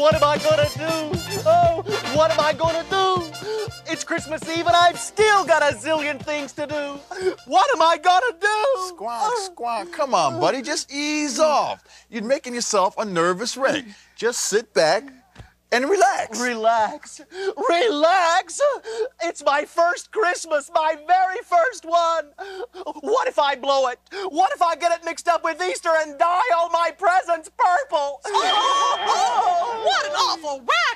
what am I gonna do? Oh, what am I gonna do? It's Christmas Eve and I've still got a zillion things to do. What am I gonna do? Squawk, squawk. Come on, buddy. Just ease off. You're making yourself a nervous wreck. Just sit back and relax. Relax. Relax. It's my first Christmas, my very first one. What if I blow it? What if I get it mixed up with Easter and dye all my presents purple?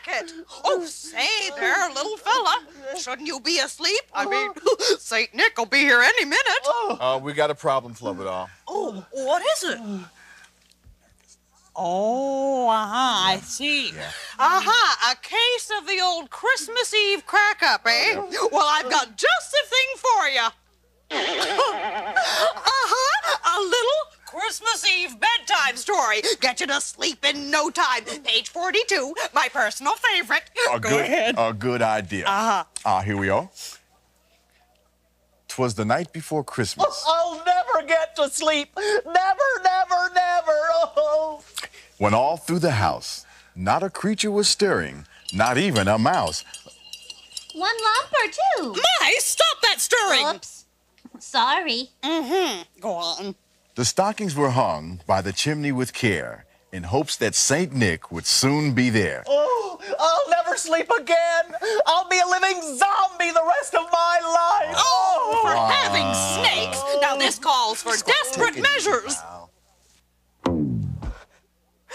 Racket! Oh, say there, little fella. Shouldn't you be asleep? I mean, St. Nick will be here any minute. Uh, we got a problem, Flubberdoll. Oh, what is it? Oh, uh-huh, I see. Aha, a case of the old Christmas Eve crack up, eh? Well, I've got just the thing for you. uh-huh, a little Christmas Eve bedtime story. Get you to sleep in no time. Page 42, my personal favorite. A Go good, ahead. A good idea. Uh-huh. Ah, here we are. Twas the night before Christmas I'll never get to sleep. Never, never, never. Oh. when all through the house not a creature was stirring, not even a mouse. One lump or two? My, stop that stirring. Oops. Sorry. Mm-hmm. Go on. The stockings were hung by the chimney with care in hopes that St. Nick would soon be there. Oh, I'll never sleep again. I'll be a living zombie the rest of my life. Oh, for having snakes. Now this calls for desperate measures.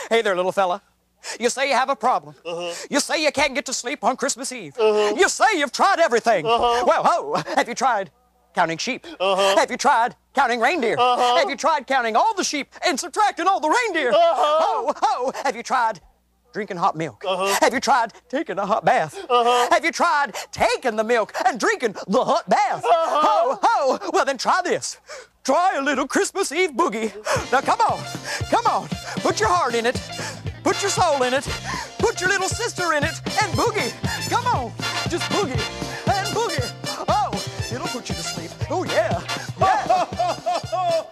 Hey there, little fella. You say you have a problem. Uh -huh. You say you can't get to sleep on Christmas Eve. Uh -huh. You say you've tried everything. Uh -huh. Well, ho, have you tried counting sheep? Have you tried counting reindeer? Uh-huh. Have you tried counting all the sheep and subtracting all the reindeer? Uh-huh. Ho, ho. Have you tried drinking hot milk? Uh-huh. Have you tried taking a hot bath? Uh-huh. Have you tried taking the milk and drinking the hot bath? Uh-huh. Ho, ho. Well, then try this. Try a little Christmas Eve boogie. Now, come on. Come on. Put your heart in it. Put your soul in it. Put your little sister in it and boogie. Come on. Just boogie and boogie.